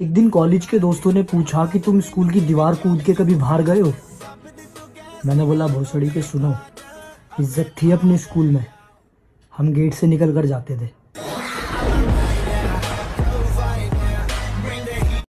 एक दिन कॉलेज के दोस्तों ने पूछा कि तुम स्कूल की दीवार कूद के कभी बाहर गए हो? मैंने बोला, भोसड़ी के सुनो, इज़्ज़त थी अपने स्कूल में। हम गेट से निकल कर जाते थे।